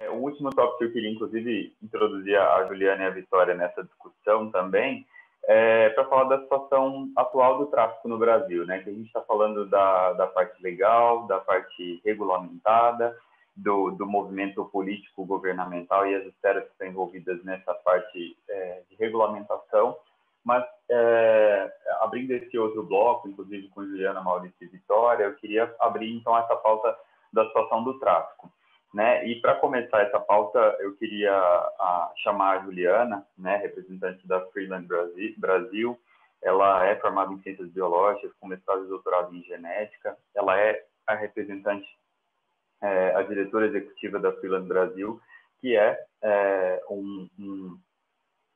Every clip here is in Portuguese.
É, o último tópico que eu queria, inclusive, introduzir a Juliana e a Vitória nessa discussão também, é para falar da situação atual do tráfico no Brasil, né? Que a gente está falando da, da parte legal, da parte regulamentada, do, do movimento político governamental e as esferas que estão envolvidas nessa parte é, de regulamentação, mas é, abrindo esse outro bloco, inclusive com Juliana, Maurício e Vitória, eu queria abrir então essa pauta da situação do tráfico. Né? E para começar essa pauta, eu queria a, chamar a Juliana, né, representante da Freeland Brasil, Brasil. Ela é formada em ciências biológicas, com mestrado e doutorado em genética. Ela é a representante, é, a diretora executiva da Freeland Brasil, que é, é um, um,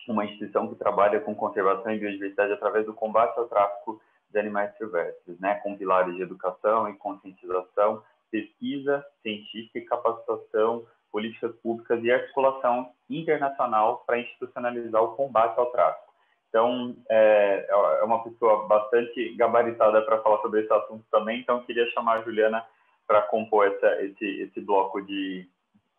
uma instituição que trabalha com conservação e biodiversidade através do combate ao tráfico de animais silvestres, né, com pilares de educação e conscientização pesquisa científica e capacitação, políticas públicas e articulação internacional para institucionalizar o combate ao tráfico. Então, é, é uma pessoa bastante gabaritada para falar sobre esse assunto também, então queria chamar a Juliana para compor essa, esse, esse bloco de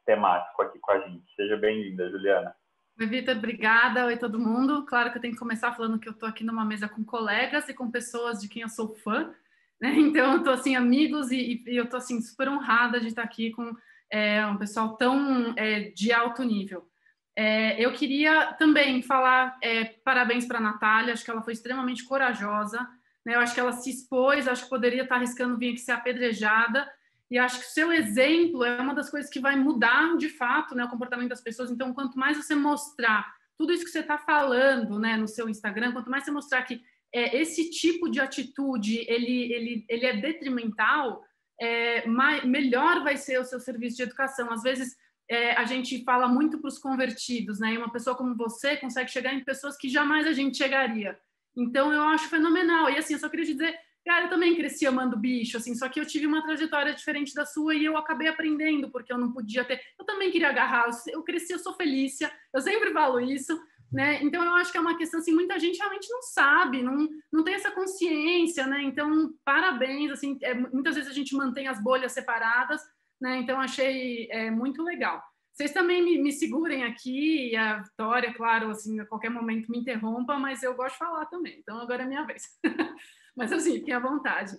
temático aqui com a gente. Seja bem-vinda, Juliana. Oi, Vitor, obrigada. Oi, todo mundo. Claro que eu tenho que começar falando que eu estou aqui numa mesa com colegas e com pessoas de quem eu sou fã. Né? Então, eu estou assim, amigos, e, e eu estou assim, super honrada de estar aqui com é, um pessoal tão é, de alto nível. É, eu queria também falar é, parabéns para a Natália, acho que ela foi extremamente corajosa, né? eu acho que ela se expôs, acho que poderia estar arriscando vir aqui ser apedrejada, e acho que o seu exemplo é uma das coisas que vai mudar de fato né, o comportamento das pessoas. Então, quanto mais você mostrar tudo isso que você está falando né, no seu Instagram, quanto mais você mostrar que é, esse tipo de atitude ele, ele, ele é detrimental, é, mais, melhor vai ser o seu serviço de educação. Às vezes é, a gente fala muito para os convertidos, né? E uma pessoa como você consegue chegar em pessoas que jamais a gente chegaria. Então eu acho fenomenal. E assim, eu só queria dizer, cara, eu também cresci amando bicho, assim, só que eu tive uma trajetória diferente da sua e eu acabei aprendendo porque eu não podia ter. Eu também queria agarrar. Eu cresci, eu sou Felícia. Eu sempre falo isso. Né? Então, eu acho que é uma questão assim, muita gente realmente não sabe, não, não tem essa consciência, né? Então, parabéns, assim, é, muitas vezes a gente mantém as bolhas separadas, né? Então, achei é, muito legal. Vocês também me, me segurem aqui, e a Vitória, claro, assim, a qualquer momento me interrompa, mas eu gosto de falar também, então agora é minha vez. mas, assim, fiquem à vontade.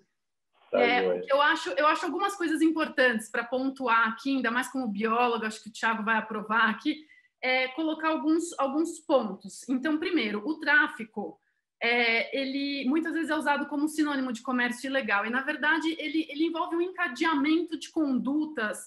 Tá é, eu, acho, eu acho algumas coisas importantes para pontuar aqui, ainda mais como biólogo, acho que o Thiago vai aprovar aqui, é, colocar alguns, alguns pontos. Então, primeiro, o tráfico, é, ele muitas vezes é usado como sinônimo de comércio ilegal, e na verdade ele, ele envolve um encadeamento de condutas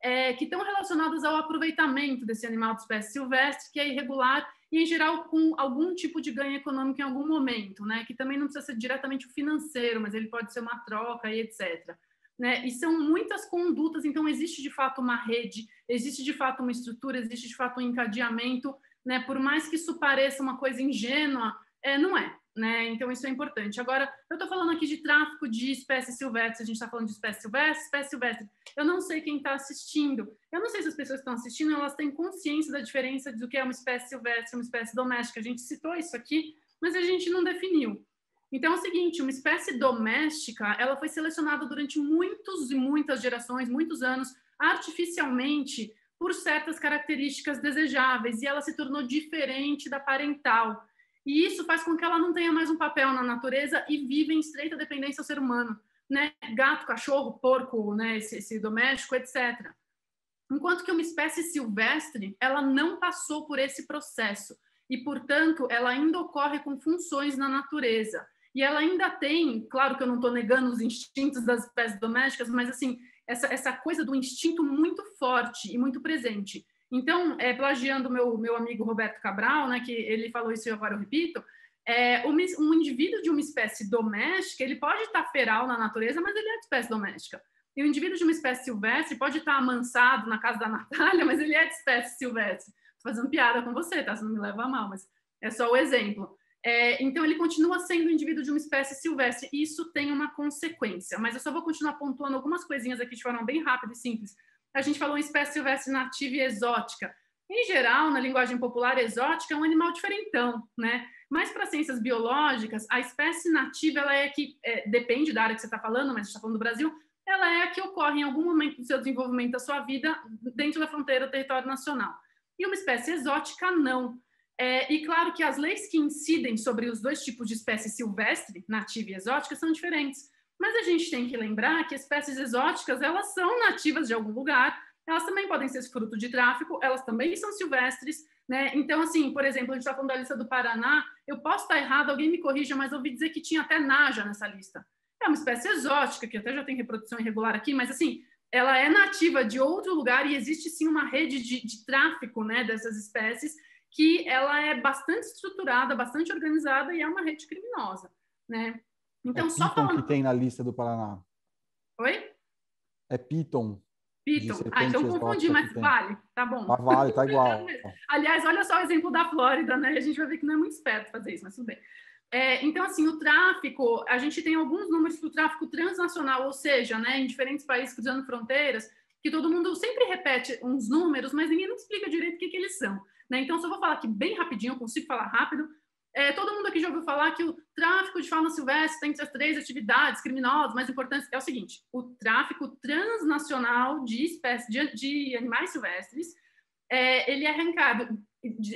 é, que estão relacionadas ao aproveitamento desse animal de espécie silvestre, que é irregular e, em geral, com algum tipo de ganho econômico em algum momento, né? que também não precisa ser diretamente o financeiro, mas ele pode ser uma troca e etc né? E são muitas condutas, então existe de fato uma rede, existe de fato uma estrutura, existe de fato um encadeamento, né? Por mais que isso pareça uma coisa ingênua, é, não é, né? Então isso é importante. Agora, eu estou falando aqui de tráfico de espécies silvestres, a gente está falando de espécie silvestre, espécie silvestre. Eu não sei quem está assistindo, eu não sei se as pessoas que estão assistindo elas têm consciência da diferença do que é uma espécie silvestre, uma espécie doméstica. A gente citou isso aqui, mas a gente não definiu. Então é o seguinte, uma espécie doméstica, ela foi selecionada durante muitos e muitas gerações, muitos anos, artificialmente por certas características desejáveis e ela se tornou diferente da parental. E isso faz com que ela não tenha mais um papel na natureza e vive em estreita dependência ao ser humano, né? Gato, cachorro, porco, né, esse, esse doméstico, etc. Enquanto que uma espécie silvestre, ela não passou por esse processo e, portanto, ela ainda ocorre com funções na natureza. E ela ainda tem, claro que eu não estou negando os instintos das espécies domésticas, mas assim, essa, essa coisa do instinto muito forte e muito presente. Então, é, plagiando meu meu amigo Roberto Cabral, né, que ele falou isso e agora eu repito, é, um, um indivíduo de uma espécie doméstica, ele pode estar feral na natureza, mas ele é de espécie doméstica. E o indivíduo de uma espécie silvestre pode estar amansado na casa da Natália, mas ele é de espécie silvestre. Estou fazendo piada com você, tá? Você não me leva a mal, mas é só o exemplo. É, então, ele continua sendo um indivíduo de uma espécie silvestre. Isso tem uma consequência, mas eu só vou continuar pontuando algumas coisinhas aqui de forma bem rápida e simples. A gente falou em espécie silvestre nativa e exótica. Em geral, na linguagem popular, exótica é um animal diferentão, né? Mas para ciências biológicas, a espécie nativa ela é que é, depende da área que você está falando, mas você está falando do Brasil, ela é a que ocorre em algum momento do seu desenvolvimento da sua vida dentro da fronteira do território nacional. E uma espécie exótica, não. É, e claro que as leis que incidem sobre os dois tipos de espécie silvestre, nativa e exótica, são diferentes. Mas a gente tem que lembrar que espécies exóticas, elas são nativas de algum lugar, elas também podem ser fruto de tráfico, elas também são silvestres, né? Então, assim, por exemplo, a gente está falando da lista do Paraná, eu posso estar errado, alguém me corrija, mas ouvi dizer que tinha até naja nessa lista. É uma espécie exótica, que até já tem reprodução irregular aqui, mas assim, ela é nativa de outro lugar e existe sim uma rede de, de tráfico né, dessas espécies que ela é bastante estruturada, bastante organizada e é uma rede criminosa, né? Então, é só falando... que tem na lista do Paraná. Oi? É Piton. Piton. Ah, então confundi, mas vale. Tá bom. Tá vale, tá igual. Aliás, olha só o exemplo da Flórida, né? A gente vai ver que não é muito esperto fazer isso, mas tudo bem. É, então, assim, o tráfico, a gente tem alguns números para o tráfico transnacional, ou seja, né, em diferentes países cruzando fronteiras, que todo mundo sempre repete uns números, mas ninguém não explica direito o que, que eles são. Né? Então, só vou falar aqui bem rapidinho, consigo falar rápido. É, todo mundo aqui já ouviu falar que o tráfico de fauna silvestre tem essas três atividades criminosas mais importantes. É o seguinte: o tráfico transnacional de espécies de, de animais silvestres, é, ele é arrancado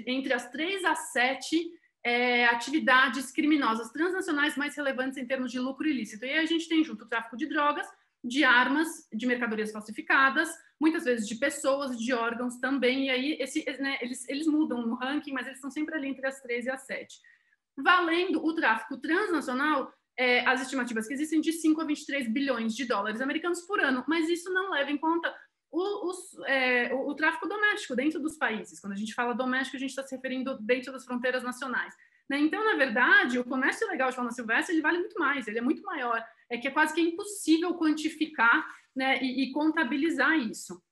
entre as três a sete é, atividades criminosas transnacionais mais relevantes em termos de lucro ilícito. E aí a gente tem junto o tráfico de drogas, de armas, de mercadorias falsificadas, muitas vezes de pessoas, de órgãos também. E aí esse, né, eles, eles mudam no ranking, mas eles estão sempre ali entre as 13 e as 7. Valendo o tráfico transnacional, é, as estimativas que existem de 5 a 23 bilhões de dólares americanos por ano, mas isso não leva em conta o, o, é, o, o, tráfico doméstico dentro dos países. Quando a gente fala doméstico, a gente está se referindo dentro das fronteiras nacionais. Né? Então, na verdade, o comércio legal de fauna silvestre ele vale muito mais, ele é muito maior. É que é quase que impossível quantificar né, e, e contabilizar isso.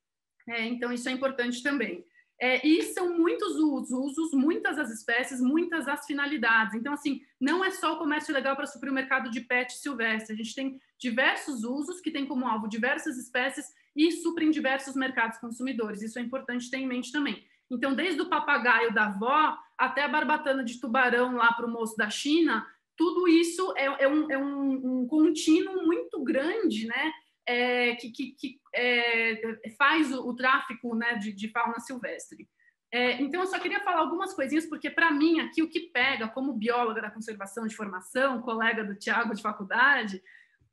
É, então, isso é importante também. É, e são muitos os usos, muitas as espécies, muitas as finalidades. Então, assim, não é só o comércio legal para suprir o mercado de pet silvestre. A gente tem diversos usos que têm como alvo diversas espécies e suprem diversos mercados consumidores. Isso é importante ter em mente também. Então, desde o papagaio da avó até a barbatana de tubarão lá para o moço da China, tudo isso é, é, um, é um, um, contínuo muito grande, né? É, que, que, que é, faz o, o, tráfico né, de, de fauna silvestre. É, então, eu só queria falar algumas coisinhas, porque, para mim, aqui o que pega, como bióloga da conservação de formação, colega do Tiago de faculdade,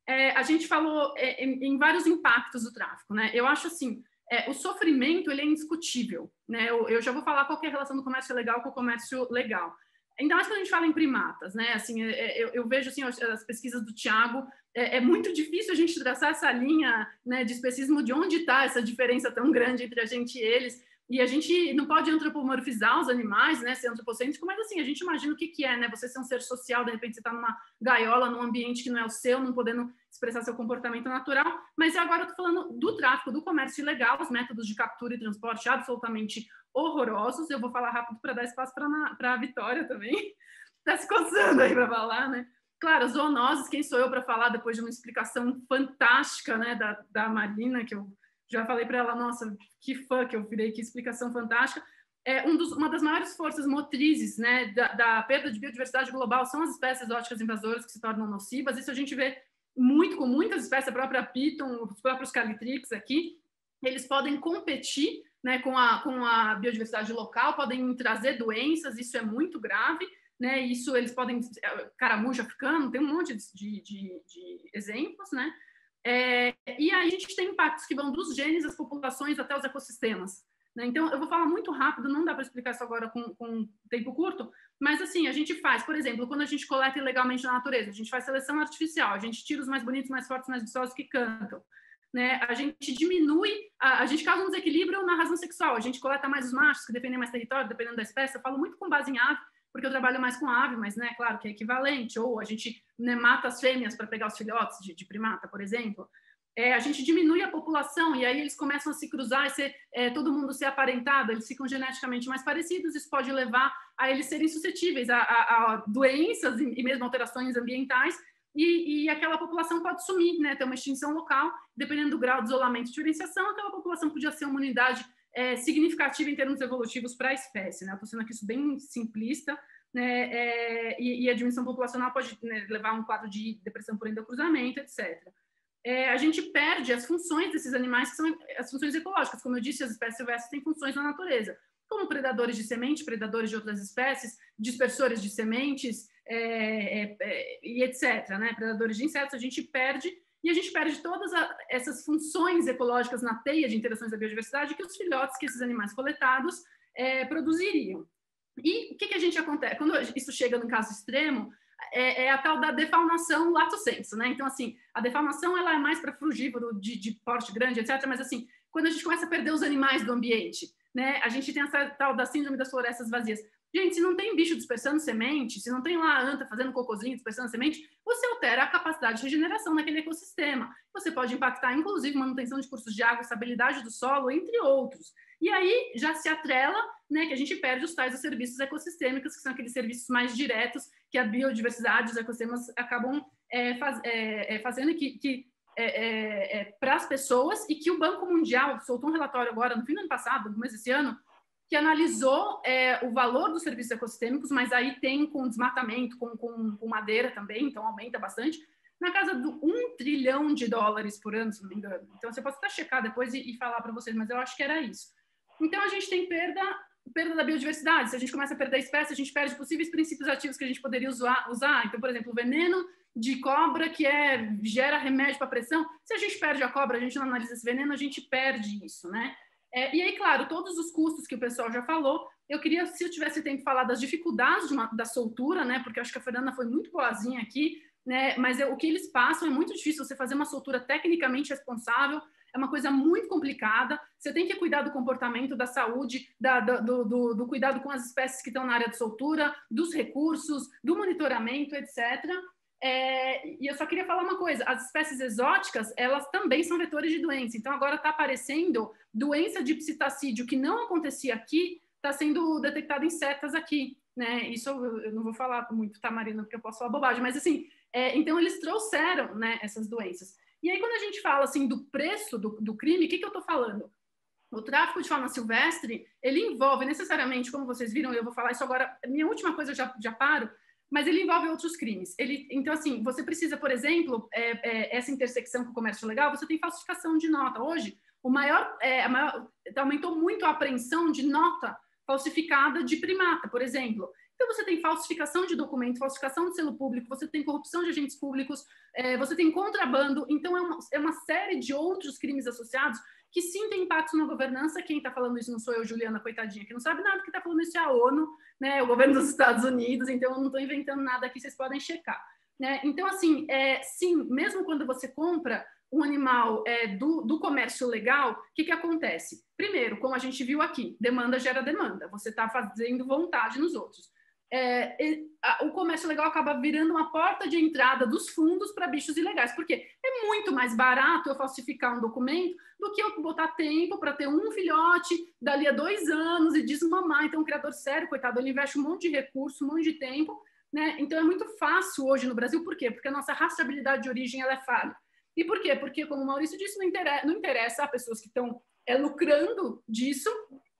é, a gente falou é, em, em, vários impactos do tráfico, né? Eu acho assim, é, o sofrimento ele é indiscutível, né? Eu, eu, já vou falar qual é a relação do comércio legal com o comércio legal. Ainda mais quando a gente fala em primatas, né? Assim, é, é, eu, eu vejo assim as pesquisas do Tiago, é, é, muito difícil a gente traçar essa linha né, de especismo de onde está essa diferença tão grande entre a gente e eles. E a gente não pode antropomorfizar os animais, né, ser antropocêntrico, mas assim, a gente imagina o que, que é, né? Você ser um ser social, de repente você está numa gaiola, num ambiente que não é o seu, não podendo expressar seu comportamento natural. Mas agora eu estou falando do tráfico, do comércio ilegal, os métodos de captura e transporte absolutamente horrorosos. Eu vou falar rápido para dar espaço para a Vitória também. Está se coçando aí para falar, né? Claro, zoonoses, quem sou eu para falar depois de uma explicação fantástica, né, da, da Marina, que eu já falei para ela, nossa, que fã que eu virei, que explicação fantástica. É um dos, uma das maiores forças motrizes né, da, da, perda de biodiversidade global são as espécies exóticas invasoras que se tornam nocivas. Isso a gente vê muito com muitas espécies, a própria Piton, os próprios Calitrix aqui. Eles podem competir né, com, a, com a biodiversidade local, podem trazer doenças, isso é muito grave. Né, isso eles podem, caramujo africano, tem um monte de, de, de exemplos, né? É, e aí a gente tem impactos que vão dos genes, às populações, até os ecossistemas. Né? Então, eu vou falar muito rápido, não dá para explicar isso agora com, com tempo curto, mas assim, a gente faz, por exemplo, quando a gente coleta ilegalmente na natureza, a gente faz seleção artificial, a gente tira os mais bonitos, mais fortes, mais viçosos que cantam. Né? A gente diminui, a, a, gente causa um desequilíbrio na razão sexual, a gente coleta mais os machos, que defendem mais território, dependendo da espécie. Eu falo muito com base em ave, porque eu trabalho mais com ave, mas, né, claro que é equivalente, ou a gente né, mata as fêmeas para pegar os filhotes de, de primata, por exemplo. É, a gente diminui a população e aí eles começam a se cruzar e ser, é, todo mundo ser aparentado, eles ficam geneticamente mais parecidos, isso pode levar a eles serem suscetíveis a, a, a doenças e mesmo alterações ambientais, e, e, aquela população pode sumir, né, ter uma extinção local, dependendo do grau de isolamento e diferenciação, aquela população podia ser uma unidade é, significativa em termos evolutivos para a espécie. Né? Estou sendo aqui isso bem simplista, né? É, e, e, a dimensão populacional pode né, levar a um quadro de depressão por endocruzamento, etc. é, a gente perde as funções desses animais, que são as funções ecológicas. Como eu disse, as espécies silvestres têm funções na natureza, como predadores de semente, predadores de outras espécies, dispersores de sementes é, é, é e etc. Né? Predadores de insetos, a gente perde e a gente perde todas a, essas funções ecológicas na teia de interações da biodiversidade que os filhotes que esses animais coletados é, produziriam. E o que, que a gente acontece? Quando isso chega no caso extremo, é, é, a tal da defaunação lato sensu, né? Então, assim, a defaunação ela é mais para frugívoro de, de, porte grande, etc. Mas, assim, quando a gente começa a perder os animais do ambiente, né? A gente tem essa tal da síndrome das florestas vazias. Gente, se não tem bicho dispersando semente, se não tem lá a anta fazendo cocôzinho dispersando semente, você altera a capacidade de regeneração naquele ecossistema. Você pode impactar, inclusive, manutenção de cursos de água, estabilidade do solo, entre outros. E aí já se atrela, né, que a gente perde os tais serviços ecossistêmicos, que são aqueles serviços mais diretos que a biodiversidade, os ecossistemas acabam é, faz, é, é, fazendo que, que é, é, é, para as pessoas e que o Banco Mundial soltou um relatório agora no fim do ano passado, no começo desse ano, que analisou o valor dos serviços ecossistêmicos, mas aí tem com desmatamento, com, com, com madeira também, então aumenta bastante, na casa de um trilhão de dólares por ano, se não me engano. Então, você pode até checar depois e, e falar para vocês, mas eu acho que era isso. Então, a gente tem perda perda da biodiversidade. Se a gente começa a perder a espécie, a gente perde possíveis princípios ativos que a gente poderia usar. usar. Então, por exemplo, o veneno de cobra que é gera remédio para pressão. Se a gente perde a cobra, a gente não analisa esse veneno, a gente perde isso, né? É, e aí, claro, todos os custos que o pessoal já falou. Eu queria, se eu tivesse tempo, falar das dificuldades uma, da soltura, né? Porque eu acho que a Fernanda foi muito boazinha aqui, né? Mas o que eles passam é muito difícil você fazer uma soltura tecnicamente responsável é uma coisa muito complicada. Você tem que cuidar do comportamento, da saúde, da, do, do, do, cuidado com as espécies que estão na área de soltura, dos recursos, do monitoramento, etc. É, e eu só queria falar uma coisa: as espécies exóticas, elas também são vetores de doença. Então, agora está aparecendo doença de psitacídeo que não acontecia aqui, está sendo detectada em setas aqui. Né? Isso eu, eu não vou falar muito, tá, Marina, porque eu posso falar bobagem, mas assim, é, então eles trouxeram né, essas doenças. E aí, quando a gente fala assim do preço do, do crime, o que, que eu estou falando? O tráfico de fauna silvestre, ele envolve necessariamente, como vocês viram, eu vou falar isso agora, minha última coisa eu já, já paro, mas ele envolve outros crimes. Ele, então, assim, você precisa, por exemplo, é, é, essa intersecção com o comércio legal, você tem falsificação de nota. Hoje, o maior, é, a maior, aumentou muito a apreensão de nota falsificada de primata, por exemplo. Então, você tem falsificação de documento, falsificação de selo público, você tem corrupção de agentes públicos, é, você tem contrabando. Então, é uma, é uma série de outros crimes associados que sim tem impactos na governança. Quem está falando isso não sou eu, Juliana, coitadinha, que não sabe nada, que está falando isso é a ONU, né, o governo dos Estados Unidos, então eu não estou inventando nada aqui, vocês podem checar. Né? Então, assim, é, sim, mesmo quando você compra um animal é, do, do comércio legal, o que, que acontece? Primeiro, como a gente viu aqui, demanda gera demanda, você está fazendo vontade nos outros é, o comércio legal acaba virando uma porta de entrada dos fundos para bichos ilegais, porque é muito mais barato eu falsificar um documento do que eu botar tempo para ter um filhote dali a dois anos e desmamar. Então, o criador sério, coitado, ele investe um monte de recurso, um monte de tempo, né? Então, é muito fácil hoje no Brasil, por quê? Porque a nossa rastreabilidade de origem ela é falha. E por quê? Porque, como o Maurício disse, não interessa, não interessa a pessoas que estão é, lucrando disso,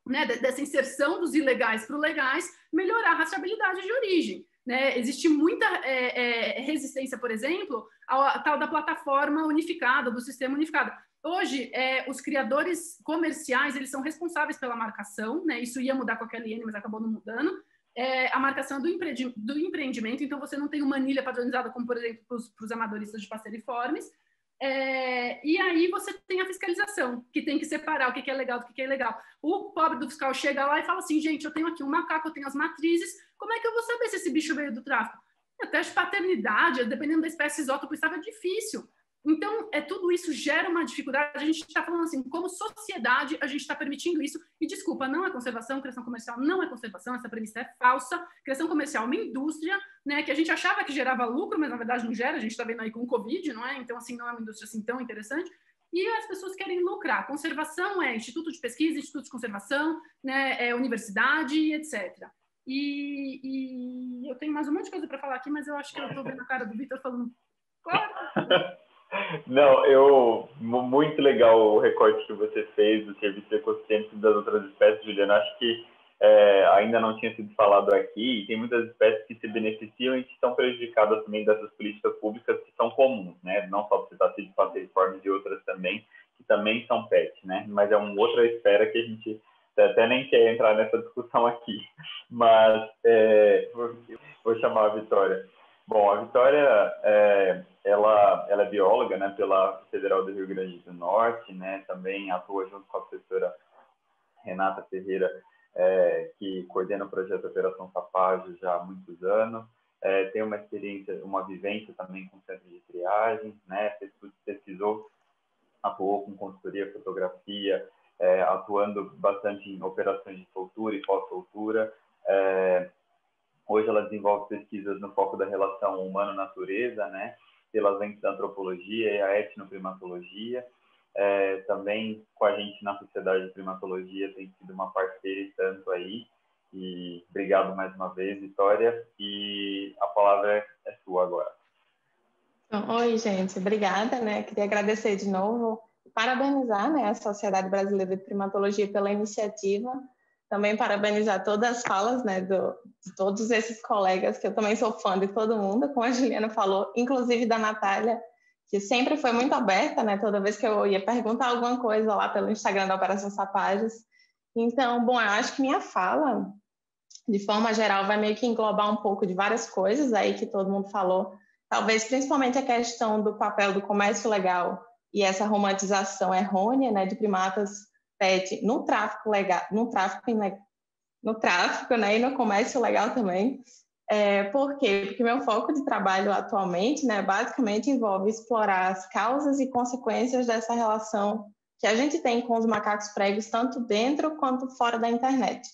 né, dessa inserção dos ilegais para os legais, melhorar a rastreabilidade de origem. Né? Existe muita é, é, resistência, por exemplo, à tal da plataforma unificada, do sistema unificado. Hoje, é, os criadores comerciais eles são responsáveis pela marcação, né? isso ia mudar com a KLN, mas acabou não mudando, é, a marcação do, empreendi do empreendimento, então você não tem uma anilha padronizada, como, por exemplo, para os amadoristas de passeriformes, é, e aí você tem a fiscalização, que tem que separar o que, é legal do que, é ilegal. O pobre do fiscal chega lá e fala assim, gente, eu tenho aqui um macaco, eu tenho as matrizes, como é que eu vou saber se esse bicho veio do tráfico? Até de paternidade, dependendo da espécie isótopo, estava difícil. Então, é, tudo isso gera uma dificuldade. A gente está falando assim, como sociedade, a gente está permitindo isso. E desculpa, não é conservação, criação comercial não é conservação, essa premissa é falsa. Criação comercial é uma indústria, né, que a gente achava que gerava lucro, mas na verdade não gera. A gente está vendo aí com o Covid, não é? Então, assim, não é uma indústria assim tão interessante. E as pessoas querem lucrar. Conservação é instituto de pesquisa, instituto de conservação, né, é universidade, etc. E, e eu tenho mais um monte de coisa para falar aqui, mas eu acho que eu estou vendo a cara do Vitor falando. Claro. Não, eu muito legal o recorte que você fez do serviço ecossistêmico das outras espécies, Juliana. Acho que é, ainda não tinha sido falado aqui, e tem muitas espécies que se beneficiam e que são prejudicadas também dessas políticas públicas que são comuns, né? Não só citar de passeriformes e outras também, que também são pets, né? Mas é uma outra esfera que a gente até nem quer entrar nessa discussão aqui. Mas é, vou, chamar a Vitória. Bom, a Vitória, é, ela, ela é bióloga, né? Pela Federal do Rio Grande do Norte, né? Também atua junto com a professora Renata Ferreira é, que coordena o projeto Operação Sapágio já há muitos anos, é, tem uma experiência, uma vivência também com centro de triagem, né, pesquisou, atuou com consultoria, fotografia, é, atuando bastante em operações de soltura e pós-soltura. É, hoje ela desenvolve pesquisas no foco da relação humano-natureza, né, pelas lentes da antropologia e a etnoprimatologia, é, também com a gente na Sociedade de Primatologia tem sido uma parceira e tanto aí. E obrigado mais uma vez, Vitória. E a palavra é sua agora. Oi, gente. Obrigada, né? Queria agradecer de novo, parabenizar né, a Sociedade Brasileira de Primatologia pela iniciativa. Também parabenizar todas as falas né, do, de todos esses colegas, que eu também sou fã de todo mundo, como a Juliana falou, inclusive da Natália, que sempre foi muito aberta, né? Toda vez que eu ia perguntar alguma coisa lá pelo Instagram da Operação Sapages. Então, bom, eu acho que minha fala, de forma geral, vai meio que englobar um pouco de várias coisas aí que todo mundo falou. Talvez principalmente a questão do papel do comércio legal e essa romantização errônea, né, de primatas pet no tráfico legal, no tráfico no tráfico, né, e no comércio legal também. É, por quê? Porque meu foco de trabalho atualmente, né, basicamente envolve explorar as causas e consequências dessa relação que a gente tem com os macacos pregos, tanto dentro quanto fora da internet.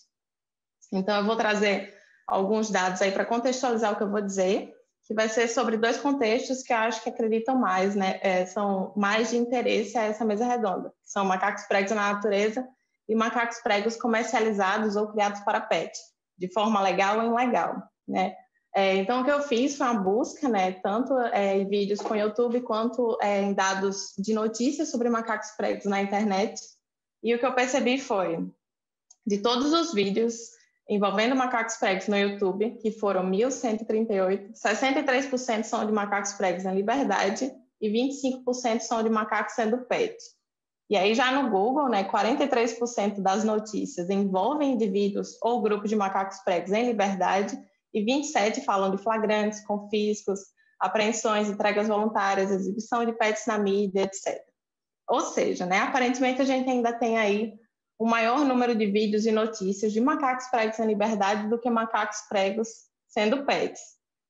Então, eu vou trazer alguns dados aí para contextualizar o que eu vou dizer, que vai ser sobre dois contextos que eu acho que acreditam mais, né, é, são mais de interesse a essa mesa redonda, são macacos pregos na natureza e macacos pregos comercializados ou criados para pet, de forma legal ou ilegal né? É, então, o que eu fiz foi uma busca, né, tanto é, em vídeos com YouTube quanto é, em dados de notícias sobre macacos pregos na internet. E o que eu percebi foi, de todos os vídeos envolvendo macacos pregos no YouTube, que foram 1.138, 63% são de macacos pregos na liberdade e 25% são de macacos sendo pet. E aí já no Google, né, 43% das notícias envolvem indivíduos ou grupos de macacos pregos em liberdade e 27 falam de flagrantes, confiscos, apreensões, entregas voluntárias, exibição de pets na mídia, etc. Ou seja, né, aparentemente a gente ainda tem aí um maior número de vídeos e notícias de macacos pregos em liberdade do que macacos pregos sendo pets.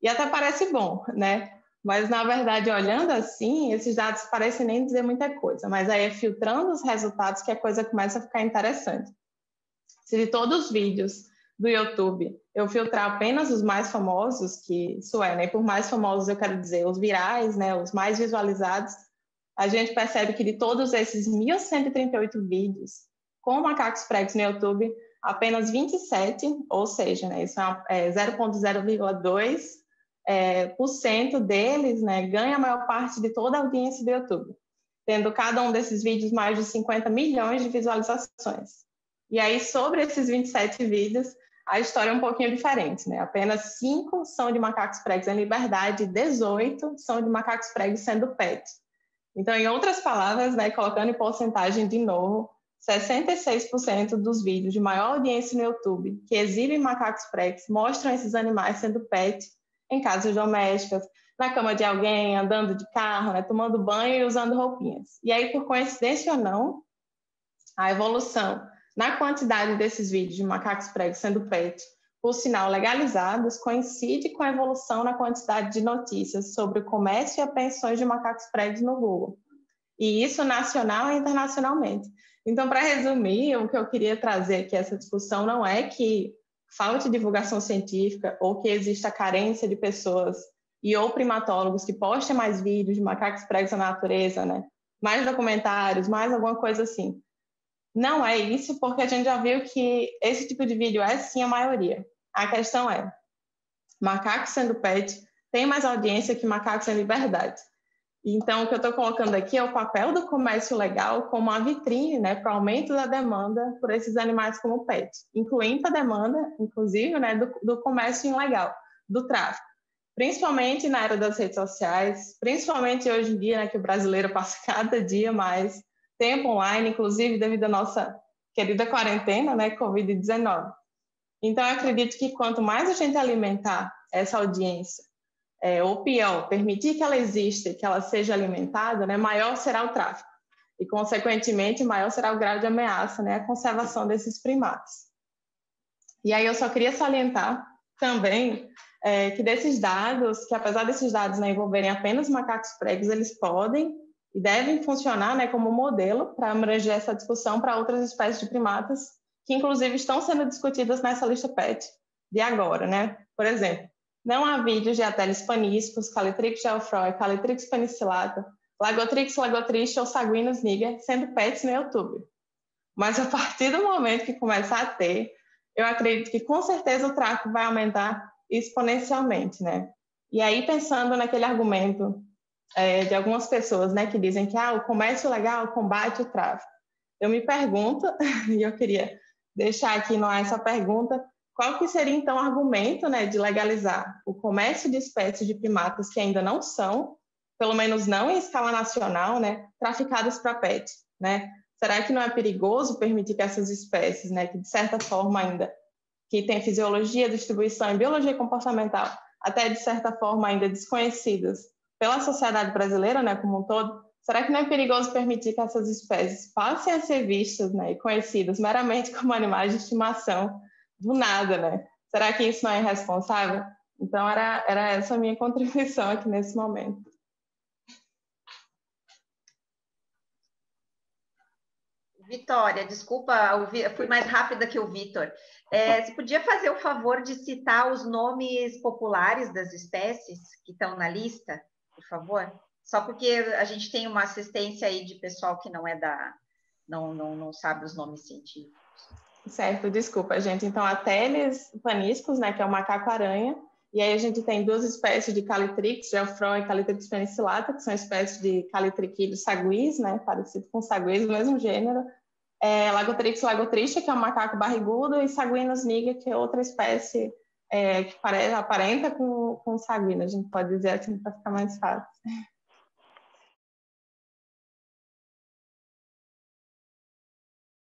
E até parece bom, né? Mas, na verdade, olhando assim, esses dados parecem nem dizer muita coisa, mas aí é filtrando os resultados que a coisa começa a ficar interessante. Se de todos os vídeos do YouTube eu filtrar apenas os mais famosos, que isso é, né? Por mais famosos eu quero dizer os virais, né? Os mais visualizados, a gente percebe que de todos esses 1.138 vídeos com macacos pregos no YouTube, apenas 27, ou seja, né, isso é, é 0,02% é, por cento deles né, ganha a maior parte de toda a audiência do YouTube, tendo cada um desses vídeos mais de 50 milhões de visualizações. E aí, sobre esses 27 vídeos, a história é um pouquinho diferente, né? Apenas cinco são de macacos pregos em liberdade, 18 são de macacos pregos sendo pet. Então, em outras palavras, né, colocando em porcentagem de novo, 66% dos vídeos de maior audiência no YouTube que exibem macacos pregos mostram esses animais sendo pet em casas domésticas, na cama de alguém, andando de carro, né, tomando banho e usando roupinhas. E aí, por coincidência ou não, a evolução na quantidade desses vídeos de macacos pregos sendo pet, por sinal legalizados, coincide com a evolução na quantidade de notícias sobre o comércio e apreensões de macacos pregos no Google. E isso nacional e internacionalmente. Então, para resumir, o que eu queria trazer aqui essa discussão não é que falte divulgação científica ou que exista carência de pessoas e ou primatólogos que postem mais vídeos de macacos pregos na natureza, né? Mais documentários, mais alguma coisa assim. Não é isso, porque a gente já viu que esse tipo de vídeo é sim a maioria. A questão é: macacos sendo pet tem mais audiência que macacos em liberdade. Então, o que eu estou colocando aqui é o papel do comércio legal como uma vitrine né, para o aumento da demanda por esses animais como pet, incluindo a demanda, inclusive, né, do, do comércio ilegal, do tráfico. Principalmente na era das redes sociais, principalmente hoje em dia, né, que o brasileiro passa cada dia mais tempo online, inclusive devido à nossa querida quarentena, né, Covid-19. Então, eu acredito que quanto mais a gente alimentar essa audiência é, pior, permitir que ela exista que ela seja alimentada, né, maior será o tráfico. E, consequentemente, maior será o grau de ameaça, né, a conservação desses primatas. E aí eu só queria salientar também é, que desses dados, que apesar desses dados né, envolverem apenas macacos pregos, eles podem e devem funcionar né, como modelo para abranger essa discussão para outras espécies de primatas, que inclusive estão sendo discutidas nessa lista PET de agora. Né? Por exemplo, não há vídeos de ateles panísticos, Calitrix geoffroy, Calitrix penicillata, Lagotrix lagotriste ou Saguinus niger sendo pets no YouTube. Mas a partir do momento que começar a ter, eu acredito que com certeza o tráfego vai aumentar exponencialmente, né? E aí pensando naquele argumento é, de algumas pessoas, né, que dizem que ah, o comércio legal combate o tráfico. Eu me pergunto, e eu queria deixar aqui no ar essa pergunta, qual que seria, então, o argumento né, de legalizar o comércio de espécies de primatas que ainda não são, pelo menos não em escala nacional, né, traficadas para pet? Né? Será que não é perigoso permitir que essas espécies, né, que de certa forma ainda que têm fisiologia, distribuição e biologia comportamental, até de certa forma ainda desconhecidas pela sociedade brasileira, né, como um todo, será que não é perigoso permitir que essas espécies passem a ser vistas né, e conhecidas meramente como animais de estimação do nada, né? Será que isso não é irresponsável? Então, era, era essa a minha contribuição aqui nesse momento. Vitória, desculpa, fui mais rápida que o Vitor. É, você podia fazer o favor de citar os nomes populares das espécies que estão na lista, por favor? Só porque a gente tem uma assistência aí de pessoal que não é da, não, não, não sabe os nomes científicos. Certo, desculpa, gente. Então, a Teles paniscus, né, que é o macaco-aranha, e aí a gente tem duas espécies de Calitrix, Geoffroy e Calitrix penicillata, que são espécies de Calitrichilus saguis, né, parecido com saguis, mesmo gênero. É, Lagotrix lagotricha, que é um macaco barrigudo, e Saguinus niger, que é outra espécie é, que aparenta com, com saguino, a gente pode dizer assim para ficar mais fácil.